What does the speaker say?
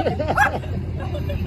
ハハハハ!